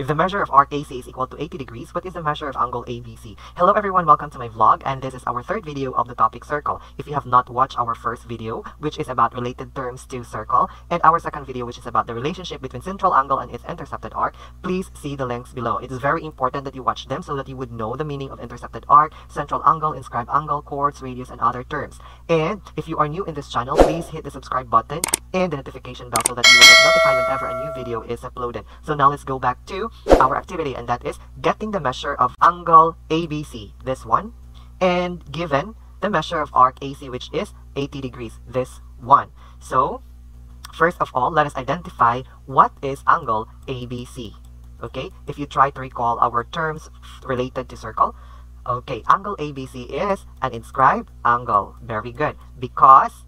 If the measure of arc AC is equal to 80 degrees, what is the measure of angle ABC? Hello everyone, welcome to my vlog and this is our third video of the topic circle. If you have not watched our first video, which is about related terms to circle, and our second video, which is about the relationship between central angle and its intercepted arc, please see the links below. It is very important that you watch them so that you would know the meaning of intercepted arc, central angle, inscribed angle, chords, radius, and other terms. And if you are new in this channel, please hit the subscribe button and the notification bell so that you will get notified whenever a new video is uploaded. So now let's go back to our activity and that is getting the measure of angle ABC, this one, and given the measure of arc AC which is 80 degrees, this one. So, first of all, let us identify what is angle ABC. Okay, if you try to recall our terms related to circle, okay, angle ABC is an inscribed angle. Very good, because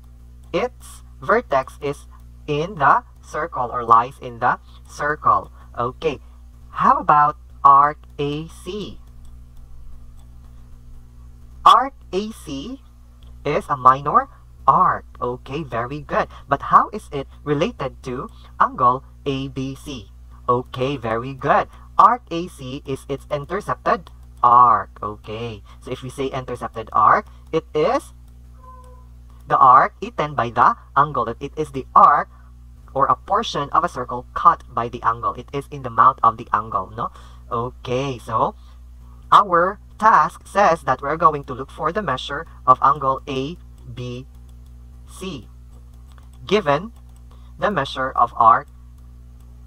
its vertex is in the circle or lies in the circle. Okay, how about arc AC? Arc AC is a minor arc. Okay, very good. But how is it related to angle ABC? Okay, very good. Arc AC is its intercepted arc. Okay, so if we say intercepted arc, it is the arc eaten by the angle. It is the arc or a portion of a circle cut by the angle. It is in the mouth of the angle, no? Okay, so our task says that we're going to look for the measure of angle ABC given the measure of arc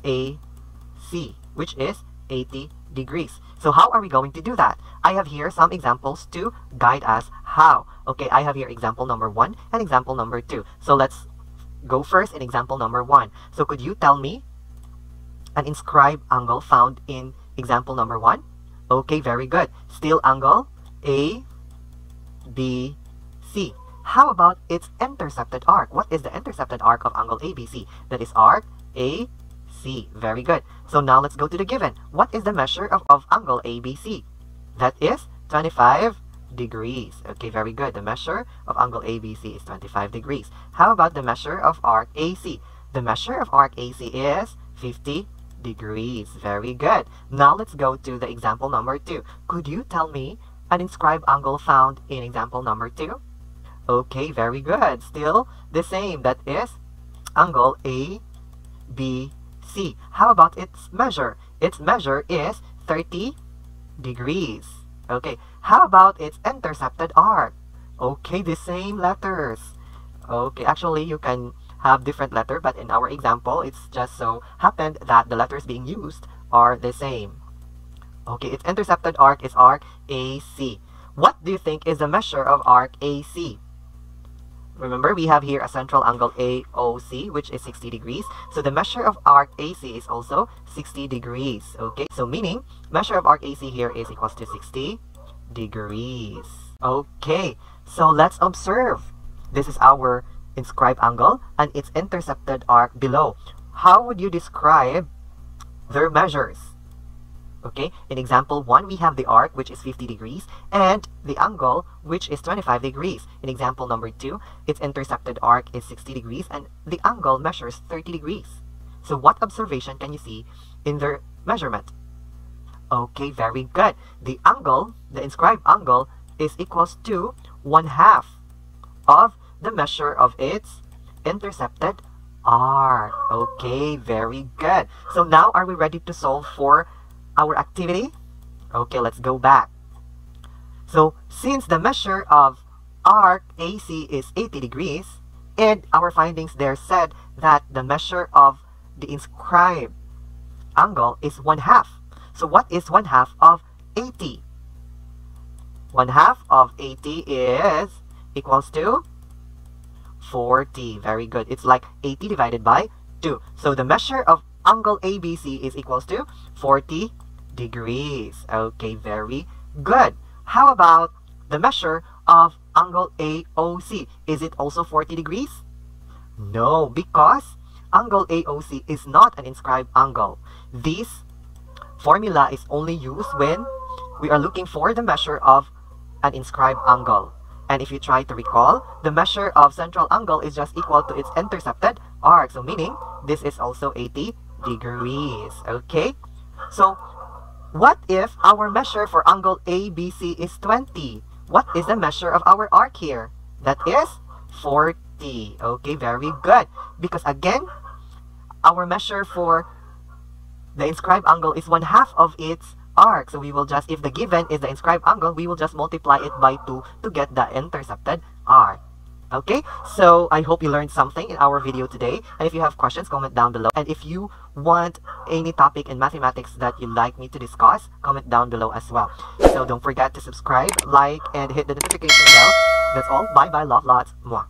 AC, which is 80 degrees. So how are we going to do that? I have here some examples to guide us how. Okay, I have here example number one and example number two. So let's go first in example number one. So could you tell me an inscribed angle found in example number one? Okay, very good. Still angle A, B, C. How about its intercepted arc? What is the intercepted arc of angle ABC? That is arc AC. Very good. So now let's go to the given. What is the measure of, of angle ABC? That is 25 degrees. Okay, very good. The measure of angle ABC is 25 degrees. How about the measure of arc AC? The measure of arc AC is 50 degrees. Very good. Now let's go to the example number 2. Could you tell me an inscribed angle found in example number 2? Okay, very good. Still the same. That is angle ABC. How about its measure? Its measure is 30 degrees. Okay, how about its intercepted arc? Okay, the same letters. Okay, actually you can have different letter, but in our example, it's just so happened that the letters being used are the same. Okay, its intercepted arc is arc AC. What do you think is the measure of arc AC? Remember, we have here a central angle AOC, which is 60 degrees. So the measure of arc AC is also 60 degrees. Okay, so meaning measure of arc AC here is equals to 60 degrees. Okay, so let's observe. This is our inscribed angle and its intercepted arc below. How would you describe their measures? Okay, in example 1, we have the arc, which is 50 degrees, and the angle, which is 25 degrees. In example number 2, its intercepted arc is 60 degrees, and the angle measures 30 degrees. So what observation can you see in their measurement? Okay, very good. The angle, the inscribed angle, is equals to 1 half of the measure of its intercepted arc. Okay, very good. So now are we ready to solve for our activity? Okay, let's go back. So, since the measure of arc AC is 80 degrees, and our findings there said that the measure of the inscribed angle is 1 half. So what is 1 half of 80? 1 half of 80 is equals to 40. Very good. It's like 80 divided by 2. So the measure of angle ABC is equals to 40 degrees. Okay, very good. How about the measure of angle AOC? Is it also 40 degrees? No, because angle AOC is not an inscribed angle. This formula is only used when we are looking for the measure of an inscribed angle. And if you try to recall, the measure of central angle is just equal to its intercepted arc. So meaning, this is also 80 degrees. Okay? So, what if our measure for angle ABC is 20? What is the measure of our arc here? That is 40. Okay, very good. Because again, our measure for the inscribed angle is one half of its arc. So we will just, if the given is the inscribed angle, we will just multiply it by 2 to get the intercepted arc. Okay, so I hope you learned something in our video today. And if you have questions, comment down below. And if you want any topic in mathematics that you'd like me to discuss, comment down below as well. So don't forget to subscribe, like, and hit the notification bell. That's all. Bye-bye. Love lots. Mwah.